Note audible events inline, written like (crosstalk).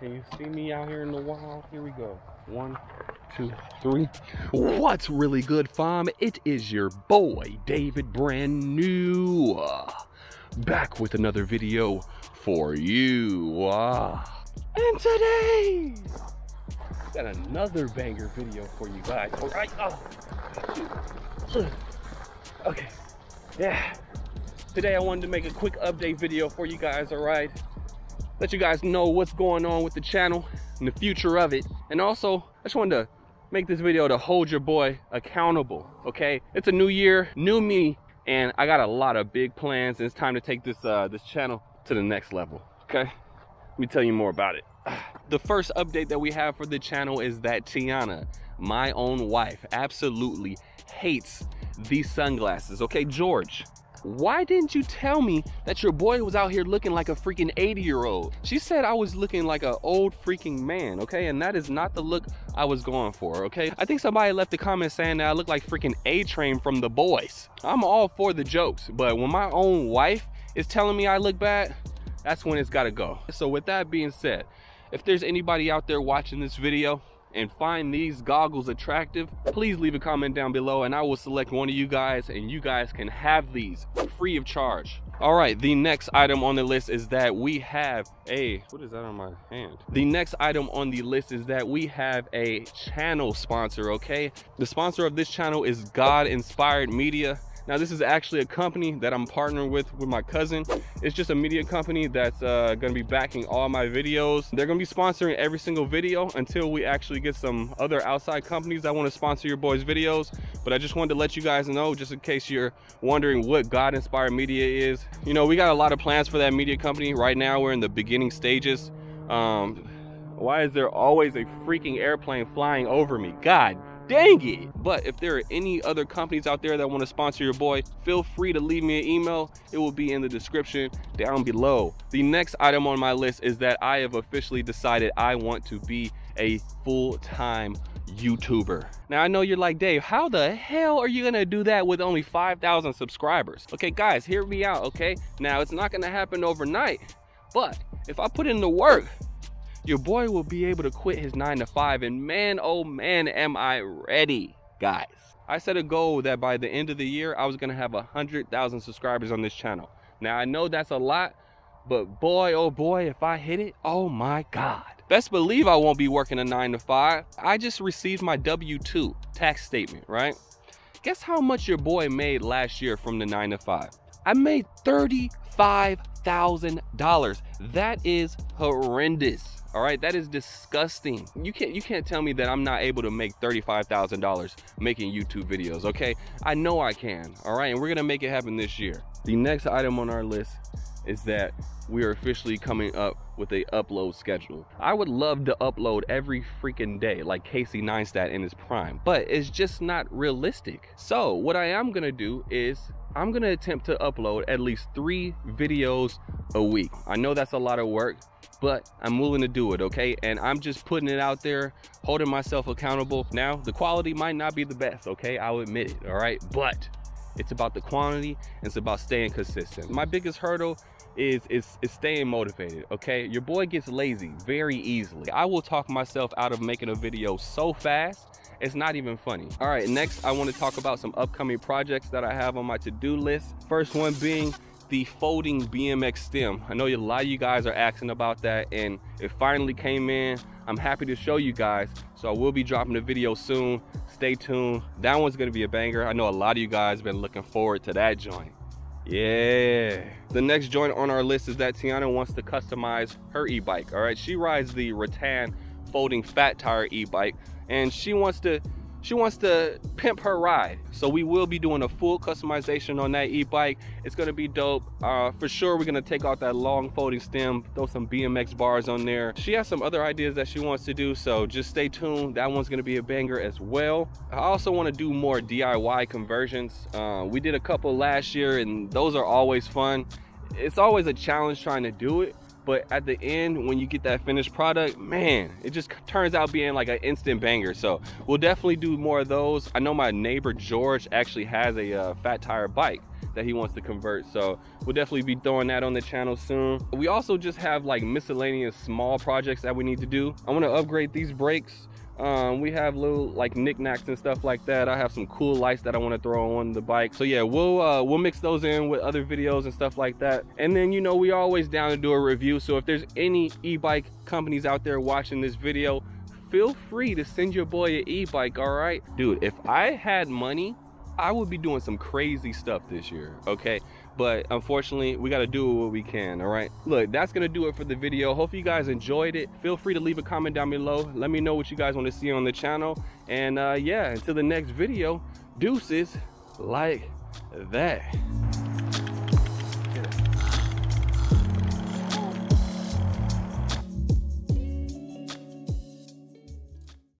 Can you see me out here in the wild? Here we go. One, two, three. What's really good, fam? It is your boy, David Brand New. uh, Back with another video for you. uh. And today, got another banger video for you guys. All right. Oh. (sighs) Okay. Yeah. Today I wanted to make a quick update video for you guys, all right? Let you guys know what's going on with the channel and the future of it. And also, I just wanted to make this video to hold your boy accountable, okay? It's a new year, new me, and I got a lot of big plans and it's time to take this uh, this channel to the next level, okay? Let me tell you more about it. (sighs) The first update that we have for the channel is that Tiana, my own wife, absolutely hates these sunglasses. Okay, George, why didn't you tell me that your boy was out here looking like a freaking 80 year old? She said I was looking like an old freaking man, okay? And that is not the look I was going for, okay? I think somebody left a comment saying that I look like freaking A-Train from The Boys. I'm all for the jokes, but when my own wife is telling me I look bad, that's when it's gotta go. So with that being said, if there's anybody out there watching this video and find these goggles attractive, please leave a comment down below and I will select one of you guys and you guys can have these free of charge. All right, the next item on the list is that we have a, what is that on my hand? The next item on the list is that we have a channel sponsor, okay? The sponsor of this channel is God Inspired Media. Now this is actually a company that I'm partnering with with my cousin. It's just a media company that's uh, gonna be backing all my videos. They're gonna be sponsoring every single video until we actually get some other outside companies that wanna sponsor your boys' videos. But I just wanted to let you guys know, just in case you're wondering what God Inspired Media is. You know, we got a lot of plans for that media company. Right now we're in the beginning stages. Um, why is there always a freaking airplane flying over me? God dang it. But if there are any other companies out there that want to sponsor your boy, feel free to leave me an email. It will be in the description down below. The next item on my list is that I have officially decided I want to be a full-time YouTuber. Now I know you're like, Dave, how the hell are you gonna do that with only 5,000 subscribers? Okay, guys, hear me out, okay? Now it's not gonna happen overnight, but if I put in the work, your boy will be able to quit his nine to five and man, oh man, am I ready, guys. I set a goal that by the end of the year, I was gonna have a 100,000 subscribers on this channel. Now I know that's a lot, but boy, oh boy, if I hit it, oh my God. Best believe I won't be working a nine to five. I just received my W-2 tax statement, right? Guess how much your boy made last year from the nine to five? I made $35,000. That is horrendous. All right, that is disgusting. You can't you can't tell me that I'm not able to make $35,000 making YouTube videos, okay? I know I can. All right, and we're going to make it happen this year. The next item on our list is that we are officially coming up with a upload schedule. I would love to upload every freaking day like Casey Neistat in his prime, but it's just not realistic. So what I am gonna do is I'm gonna attempt to upload at least three videos a week. I know that's a lot of work, but I'm willing to do it, okay? And I'm just putting it out there, holding myself accountable. Now, the quality might not be the best, okay? I'll admit it, all right? But it's about the quantity, it's about staying consistent. My biggest hurdle is, is, is staying motivated, okay? Your boy gets lazy very easily. I will talk myself out of making a video so fast it's not even funny. All right, next I want to talk about some upcoming projects that I have on my to-do list. First one being the folding BMX stem. I know a lot of you guys are asking about that and it finally came in. I'm happy to show you guys. So I will be dropping a video soon. Stay tuned. That one's gonna be a banger. I know a lot of you guys been looking forward to that joint. Yeah. The next joint on our list is that Tiana wants to customize her e-bike. All right, she rides the Rattan folding fat tire e-bike and she wants to she wants to pimp her ride. So we will be doing a full customization on that e-bike. It's going to be dope. Uh, for sure we're going to take out that long folding stem throw some bmx bars on there. She has some other ideas that she wants to do so just stay tuned. That one's going to be a banger as well. I also want to do more diy conversions. Uh, we did a couple last year and those are always fun. It's always a challenge trying to do it but at the end when you get that finished product man it just turns out being like an instant banger so we'll definitely do more of those i know my neighbor george actually has a uh, fat tire bike that he wants to convert. So we'll definitely be throwing that on the channel soon. We also just have like miscellaneous small projects that we need to do. I want to upgrade these brakes. Um, we have little like knickknacks and stuff like that. I have some cool lights that I want to throw on the bike. So yeah, we'll uh, we'll mix those in with other videos and stuff like that. And then you know we always down to do a review. So if there's any e-bike companies out there watching this video, feel free to send your boy an e-bike. All right, dude. If I had money, I would be doing some crazy stuff this year. Okay, but unfortunately we got to do what we can all right? Look that's gonna do it for the video. Hope you guys enjoyed it. Feel free to leave a comment down below. Let me know what you guys want to see on the channel. And uh yeah until the next video deuces like that